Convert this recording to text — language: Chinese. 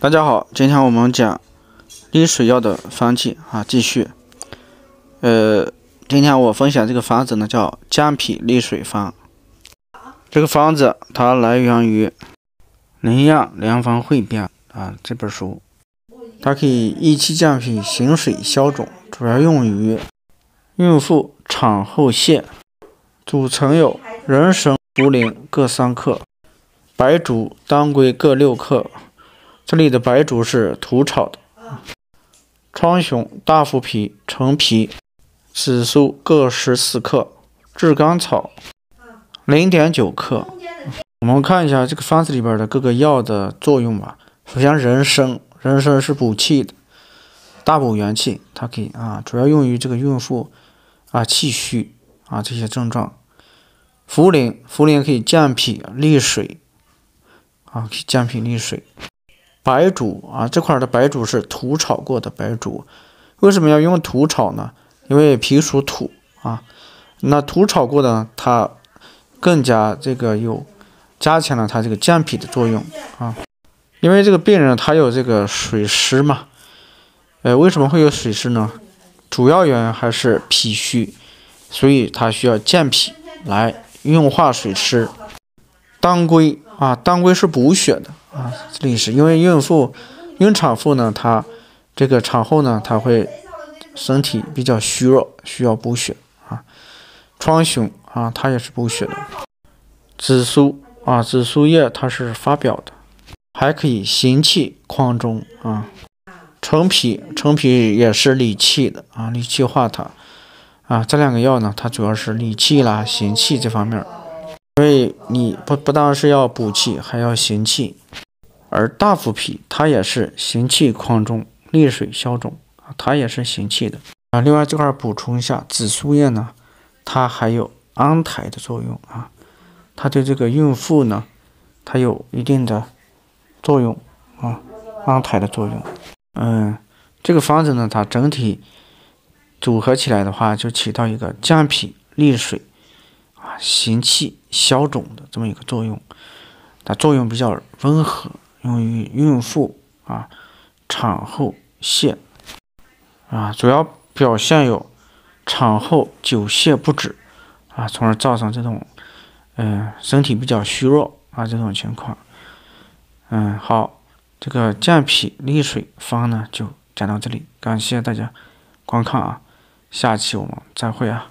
大家好，今天我们讲利水药的方剂啊，继续。呃，今天我分享这个方子呢，叫健脾利水方。这个方子它来源于《灵药良方汇编》啊这本书，它可以益气健脾、行水消肿，主要用于孕妇产后泻。组成有人参、茯苓各三克，白术、当归各六克。这里的白术是土炒的，川芎、大附皮、陈皮、紫苏各十四克，炙甘草零点九克。我们看一下这个方子里边的各个药的作用吧。首先，人参，人参是补气的，大补元气，它可以啊，主要用于这个孕妇啊气虚啊这些症状。茯苓，茯苓可以健脾利水啊，可以健脾利水。白术啊，这块的白术是土炒过的白术，为什么要用土炒呢？因为脾属土啊，那土炒过的它更加这个有加强了它这个健脾的作用啊。因为这个病人他有这个水湿嘛，呃，为什么会有水湿呢？主要原因还是脾虚，所以他需要健脾来运化水湿。当归啊，当归是补血的。啊，这里是因为孕妇、孕产妇呢，她这个产后呢，她会身体比较虚弱，需要补血啊。川芎啊，它也是补血的。紫苏啊，紫苏叶它是发表的，还可以行气宽中啊。陈皮，陈皮也是理气的啊，理气化痰啊。这两个药呢，它主要是理气啦、行气这方面。所以你不不但是要补气，还要行气。而大腹皮它也是行气宽中、利水消肿啊，它也是行气的啊。另外这块补充一下，紫苏叶呢，它还有安胎的作用啊，它对这个孕妇呢，它有一定的作用啊，安胎的作用。嗯，这个方子呢，它整体组合起来的话，就起到一个降脾利水啊。行气消肿的这么一个作用，它作用比较温和，用于孕妇啊产后泻啊，主要表现有产后久泻不止啊，从而造成这种嗯身体比较虚弱啊这种情况。嗯，好，这个健脾利水方呢就讲到这里，感谢大家观看啊，下期我们再会啊。